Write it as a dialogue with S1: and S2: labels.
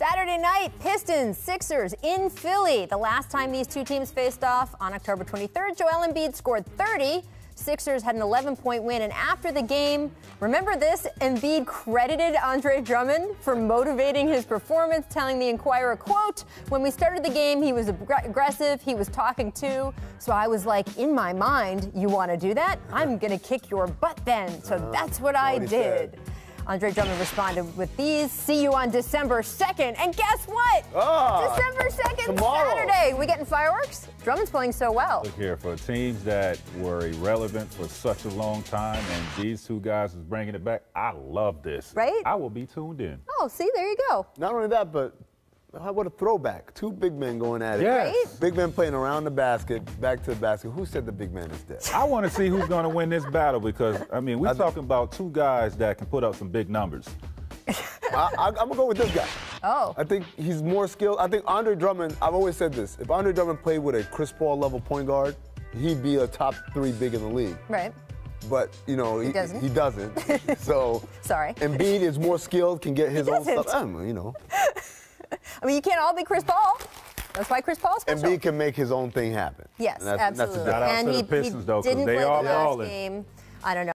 S1: Saturday night, Pistons, Sixers in Philly. The last time these two teams faced off on October 23rd, Joel Embiid scored 30. Sixers had an 11 point win, and after the game, remember this? Embiid credited Andre Drummond for motivating his performance, telling the Inquirer, quote, when we started the game, he was ag- aggressive, he was talking too. So I was like, in my mind, you want to do that? I'm going to kick your butt then. So uh, that's what I did.
S2: said.
S1: Andre Drummond responded with these. See you on December 2nd. And guess what?
S2: Ah,
S1: December 2nd,
S2: tomorrow.
S1: Saturday. We getting fireworks? Drummond's playing so well.
S3: Look here, for teams that were irrelevant for such a long time, and these two guys is bringing it back, I love this.
S1: Right?
S3: I will be tuned in.
S1: Oh, see, there you go.
S2: Not only that, but how about a throwback? Two big men going at it.
S3: Yes.
S1: Right?
S2: Big men playing around the basket, back to the basket. Who said the big man is dead?
S3: I want to see who's going to win this battle because, I mean, we're
S2: I-
S3: talking about two guys that can put up some big numbers.
S2: I, I, I'm gonna go with this guy.
S1: Oh.
S2: I think he's more skilled. I think Andre Drummond. I've always said this: if Andre Drummond played with a Chris Paul level point guard, he'd be a top three big in the league.
S1: Right.
S2: But you know he,
S1: doesn't.
S2: He doesn't. so
S1: Sorry.
S2: Embiid is more skilled, can get his own
S1: doesn't.
S2: stuff. I don't know, you know,
S1: I mean, you can't all be Chris Paul. That's why Chris Paul's special.
S2: Embiid can make his own thing happen.
S1: Yes,
S2: And that's, and that's the
S1: absolutely. And
S3: to the
S1: he,
S3: Pistons,
S1: he
S3: though, 'cause
S1: didn't
S3: they
S1: play
S3: are
S1: the last
S3: balling.
S1: game. I don't know.